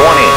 20.